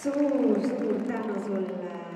Sus, danos la